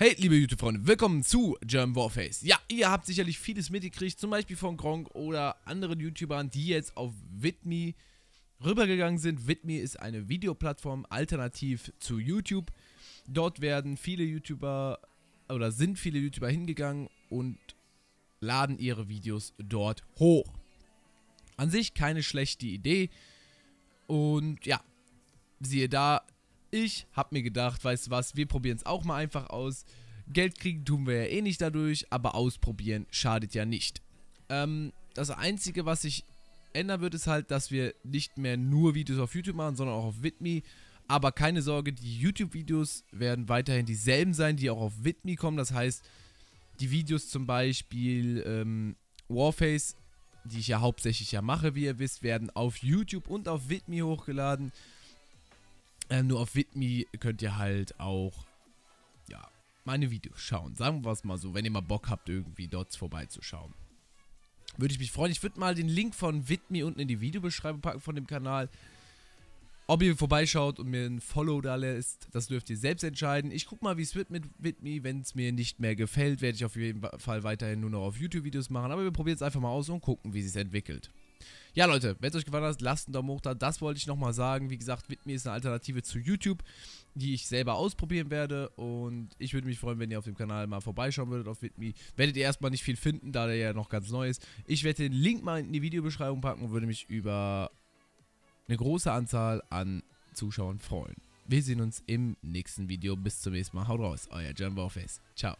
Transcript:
Hey, liebe YouTube-Freunde, willkommen zu German Warface. Ja, ihr habt sicherlich vieles mitgekriegt, zum Beispiel von Gronk oder anderen YouTubern, die jetzt auf Vidme rübergegangen sind. Vidme ist eine Videoplattform alternativ zu YouTube. Dort werden viele YouTuber oder sind viele YouTuber hingegangen und laden ihre Videos dort hoch. An sich keine schlechte Idee. Und ja, siehe da, ich habe mir gedacht, weißt du was, wir probieren es auch mal einfach aus. Geld kriegen tun wir ja eh nicht dadurch, aber ausprobieren schadet ja nicht. Ähm, das Einzige, was sich ändern wird, ist halt, dass wir nicht mehr nur Videos auf YouTube machen, sondern auch auf Vidme. Aber keine Sorge, die YouTube-Videos werden weiterhin dieselben sein, die auch auf Vidme kommen. Das heißt, die Videos zum Beispiel ähm, Warface, die ich ja hauptsächlich ja mache, wie ihr wisst, werden auf YouTube und auf Vidme hochgeladen. Ähm, nur auf Vidme könnt ihr halt auch, ja, meine Videos schauen. Sagen wir es mal so, wenn ihr mal Bock habt, irgendwie dort vorbeizuschauen. Würde ich mich freuen. Ich würde mal den Link von Vidme unten in die Videobeschreibung packen von dem Kanal. Ob ihr vorbeischaut und mir ein Follow da lässt, das dürft ihr selbst entscheiden. Ich gucke mal, wie es wird mit Vidme. Wenn es mir nicht mehr gefällt, werde ich auf jeden Fall weiterhin nur noch auf YouTube-Videos machen. Aber wir probieren es einfach mal aus und gucken, wie es sich entwickelt. Ja, Leute, wenn es euch gefallen hat, lasst einen Daumen hoch da. Das wollte ich nochmal sagen. Wie gesagt, Vidme ist eine Alternative zu YouTube, die ich selber ausprobieren werde. Und ich würde mich freuen, wenn ihr auf dem Kanal mal vorbeischauen würdet auf Vidme. Werdet ihr erstmal nicht viel finden, da der ja noch ganz neu ist. Ich werde den Link mal in die Videobeschreibung packen und würde mich über eine große Anzahl an Zuschauern freuen. Wir sehen uns im nächsten Video. Bis zum nächsten Mal. Haut raus, euer Jumbo Face. Ciao.